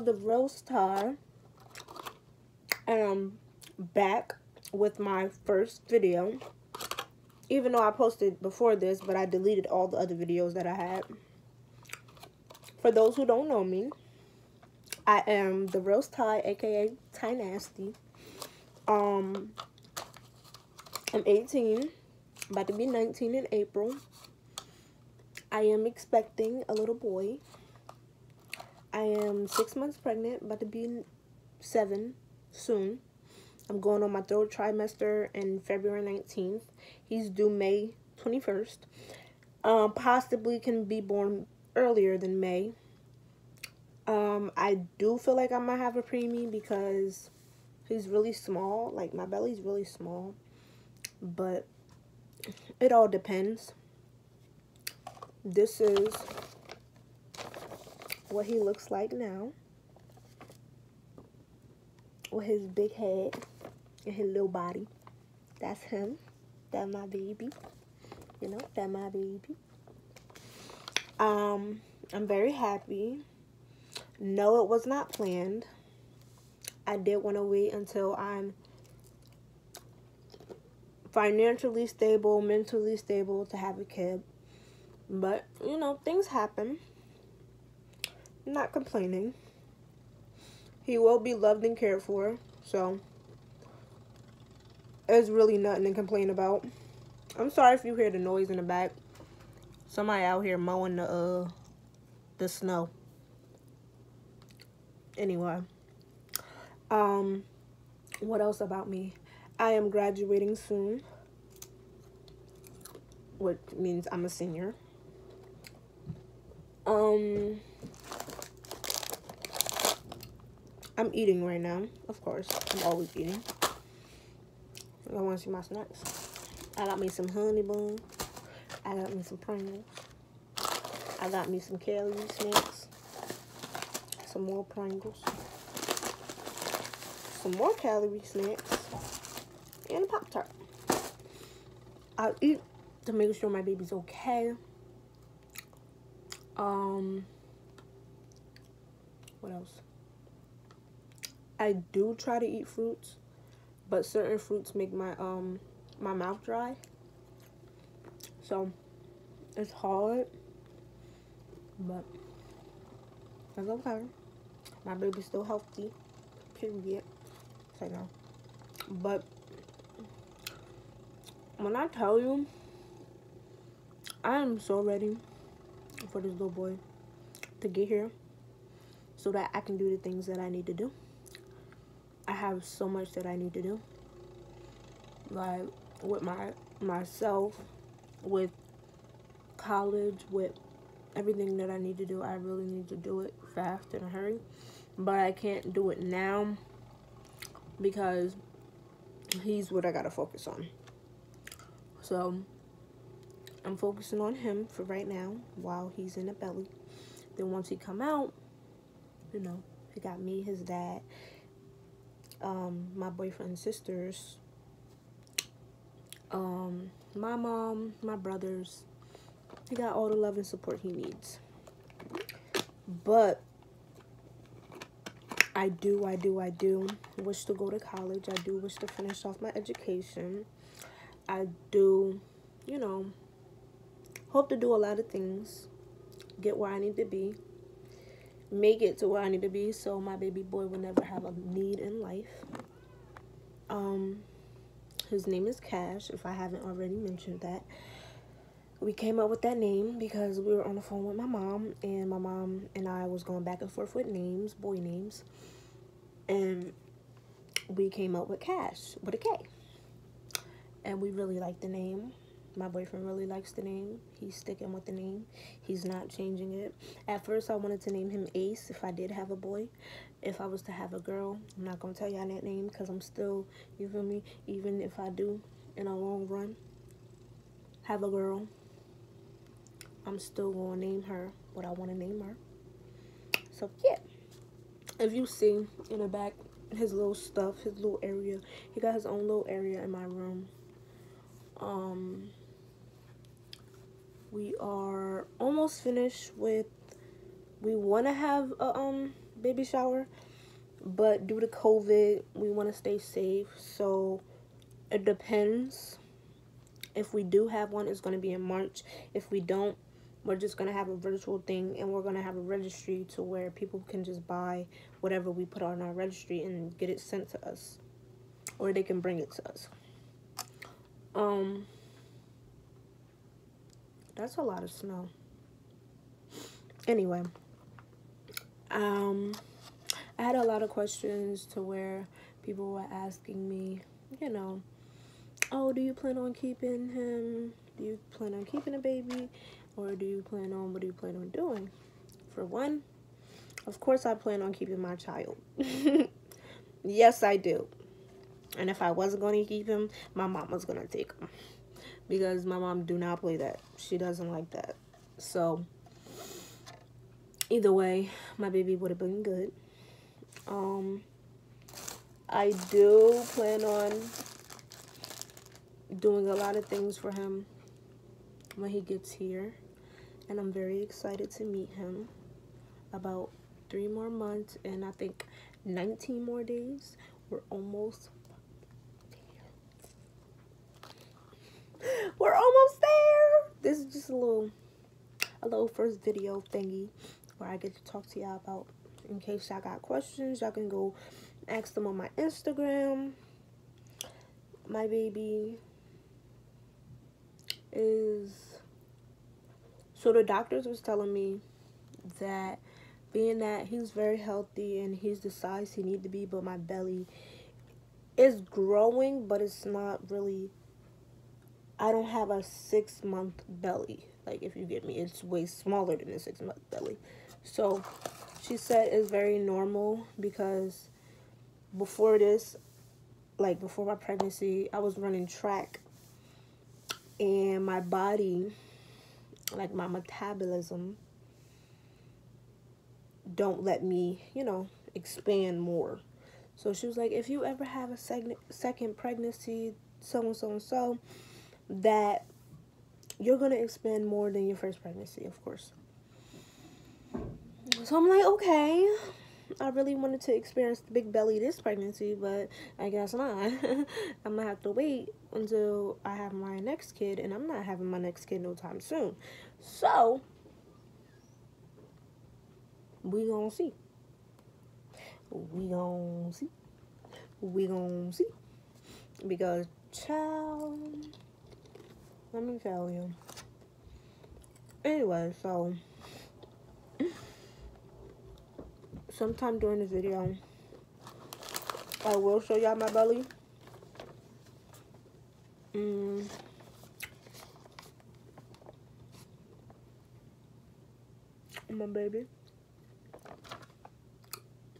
The Star. And I'm back with my first video. Even though I posted before this, but I deleted all the other videos that I had. For those who don't know me, I am The Real Ty, aka Ty Nasty. Um, I'm 18, about to be 19 in April. I am expecting a little boy. I am six months pregnant, about to be seven soon. I'm going on my third trimester in February 19th. He's due May 21st. Um, possibly can be born earlier than May. Um, I do feel like I might have a preemie because he's really small. Like, my belly's really small. But it all depends. This is what he looks like now. With his big head and his little body. That's him. That's my baby. You know, that's my baby. Um, I'm very happy. No, it was not planned. I did want to wait until I'm financially stable, mentally stable to have a kid. But, you know, things happen. Not complaining. He will be loved and cared for. So, there's really nothing to complain about. I'm sorry if you hear the noise in the back. Somebody out here mowing the, uh, the snow. Anyway. Um, what else about me? I am graduating soon. Which means I'm a senior. Um, I'm eating right now, of course. I'm always eating. I want to see my snacks. I got me some honey bun. I got me some Pringles. I got me some Cali snacks. Some more Pringles. Some more calorie snacks. And a Pop-Tart. I'll eat to make sure my baby's okay. Um, what else? I do try to eat fruits, but certain fruits make my um my mouth dry. So it's hard, but it's okay. My baby's still healthy. Period. So no. But when I tell you, I am so ready for this little boy to get here so that I can do the things that I need to do. I have so much that I need to do. Like with my myself, with college, with everything that I need to do. I really need to do it fast in a hurry. But I can't do it now because he's what I gotta focus on. So I'm focusing on him for right now while he's in the belly. Then once he come out, you know, he got me, his dad, um, my boyfriend's sisters, um, my mom, my brothers. He got all the love and support he needs. But I do, I do, I do wish to go to college. I do wish to finish off my education. I do, you know, hope to do a lot of things, get where I need to be, make it to where I need to be so my baby boy will never have a need in life. Um, his name is Kash, if I haven't already mentioned that. We came up with that name because we were on the phone with my mom, and my mom and I was going back and forth with names, boy names, and we came up with Kash with a K. And we really like the name. My boyfriend really likes the name. He's sticking with the name. He's not changing it. At first, I wanted to name him Ace if I did have a boy. If I was to have a girl, I'm not going to tell y'all that name because I'm still, you feel me? Even if I do, in a long run, have a girl, I'm still going to name her what I want to name her. So, yeah. If you see in the back, his little stuff, his little area, he got his own little area in my room. Um are almost finished with we want to have a um baby shower but due to covid we want to stay safe. So it depends. If we do have one it's going to be in march. If we don't we're just going to have a virtual thing and we're going to have a registry to where people can just buy whatever we put on our registry and get it sent to us or they can bring it to us. Um that's a lot of snow. Anyway um i had a lot of questions to where people were asking me you know oh do you plan on keeping him? Do you plan on keeping a baby? Or do you plan on what do you plan on doing? For one of course i plan on keeping my child. Yes i do. And if i wasn't going to keep him my mom was going to take him because my mom do not play that she doesn't like that so either way my baby would have been good um i do plan on doing a lot of things for him when he gets here and I'm very excited to meet him. About three more months and I think 19 more days. We're almost We're almost there. This is just a little a little first video thingy where I get to talk to y'all about in case y'all got questions, y'all can go ask them on my Instagram. My baby is so the doctors was telling me that being that he's very healthy and he's the size he need to be, but my belly is growing, but it's not really. I don't have a six month belly. Like if you get me, it's way smaller than a six month belly. So she said it's very normal because before this, like before my pregnancy, I was running track and my body like my metabolism don't let me, you know, expand more. So she was like, if you ever have a second second pregnancy, so and so and so, that you're gonna expand more than your first pregnancy, of course. So I'm like, okay. I really wanted to experience the big belly this pregnancy, but I guess not. I'm gonna have to wait until I have my next kid, and I'm not having my next kid no time soon. So, we gonna see. We gonna see. We gonna see. Because, child, let me tell you. Anyway, so sometime during the video, I will show y'all my belly. Mm. My baby.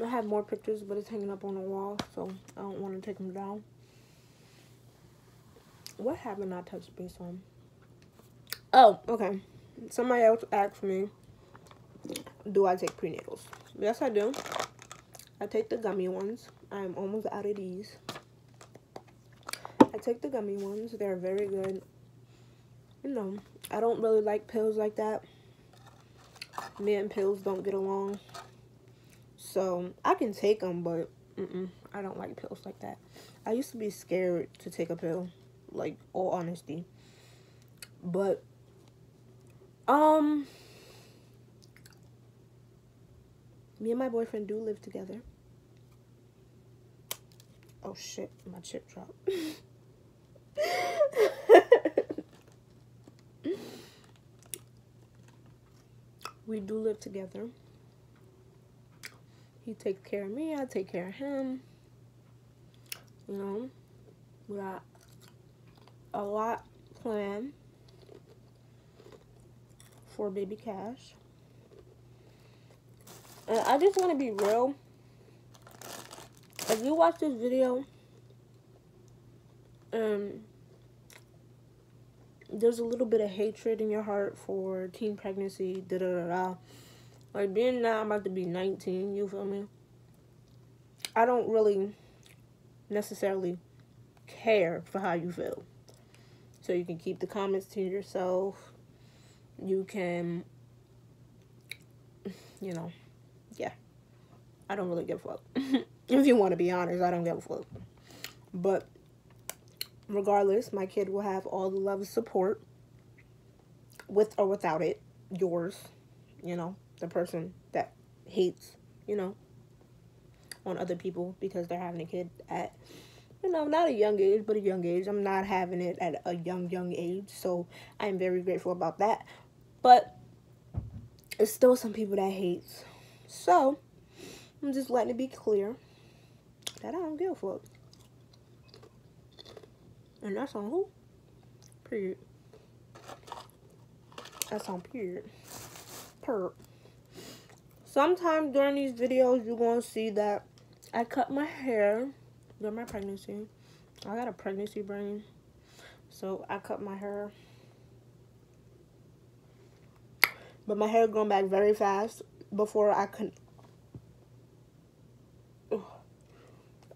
I have more pictures, but it's hanging up on the wall, so I don't want to take them down. What haven't I touched base on? Oh, okay. Somebody else asked me, do I take prenatals? Yes, I do. I take the gummy ones. I'm almost out of these. I take the gummy ones. They're very good. You know, I don't really like pills like that. Me and pills don't get along. So, I can take them, but mm -mm, I don't like pills like that. I used to be scared to take a pill. Like, all honesty. But, um... Me and my boyfriend do live together. Oh shit, my chip dropped. we do live together. He takes care of me, I take care of him. You know, got a lot planned for baby Kash. And I just want to be real. If you watch this video, um, there's a little bit of hatred in your heart for teen pregnancy, da da da da. Like being now, I'm about to be 19, you feel me? I don't really necessarily care for how you feel. So you can keep the comments to yourself. you can, you know, yeah. I don't really give a fuck. if you want to be honest, I don't give a fuck. But regardless, my kid will have all the love and support with or without it. Yours, you know, the person that hates, you know, on other people because they're having a kid at you know, not a young age, but a young age. I'm not having it at a young, young age. So I'm very grateful about that. But it's still some people that hates. So I'm just letting it be clear that I don't give a fuck. And that's on who? Period. That's on period. Per. Sometime during these videos, you're going to see that I cut my hair during my pregnancy. I got a pregnancy brain. So I cut my hair. But my hair grown back very fast before I could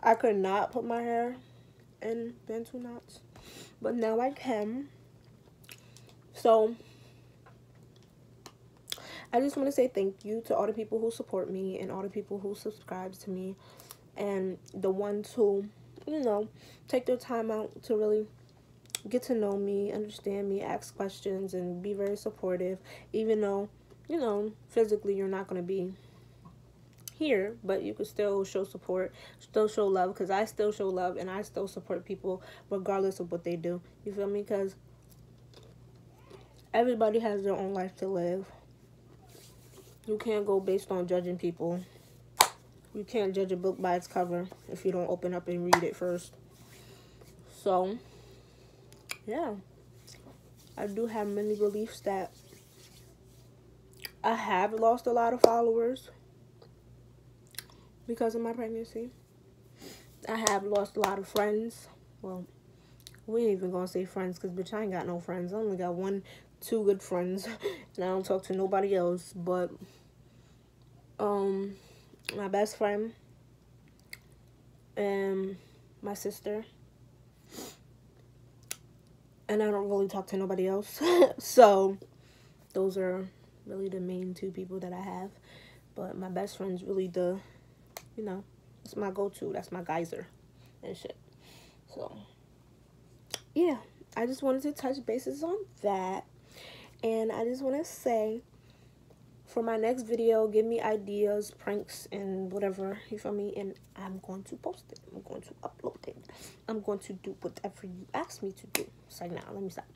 I could not put my hair in Bantu knots. But now I can. So I just want to say thank you to all the people who support me and all the people who subscribe to me and the ones who, you know, take their time out to really get to know me, understand me, ask questions, and be very supportive, even though, you know, physically you're not going to be here, but you can still show support, still show love, because I still show love and I still support people regardless of what they do. You feel me? Because everybody has their own life to live. You can't go based on judging people you can't judge a book by its cover if you don't open up and read it first. So, yeah. I do have many beliefs that I have lost a lot of followers because of my pregnancy. I have lost a lot of friends. Well, we ain't even gonna say friends because bitch, I ain't got no friends. I only got one, two good friends, and I don't talk to nobody else. But, um, my best friend and my sister and I don't really talk to nobody else. So those are really the main two people that I have. But my best friend's really the you know it's my go-to. That's my geyser and shit. So yeah. I just wanted to touch bases on that. And I just want to say for my next video give me ideas pranks and whatever you feel me? And i'm going to post it. I'm going to upload it. I'm going to do whatever you ask me to do. Like now let me stop.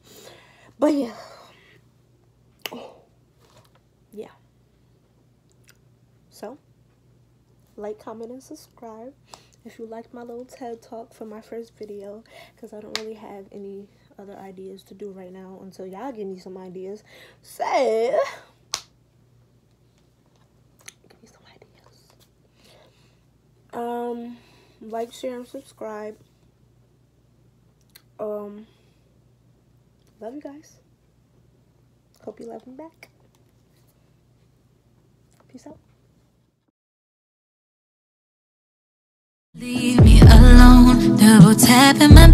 But yeah. Oh. yeah. So like comment and subscribe if you liked my little ted talk for my first video because i don't really have any other ideas to do right now until y'all give me some ideas. Say Um, like, share, and subscribe. Um, love you guys. Hope you love me back. Peace out. Leave me alone, double tapping my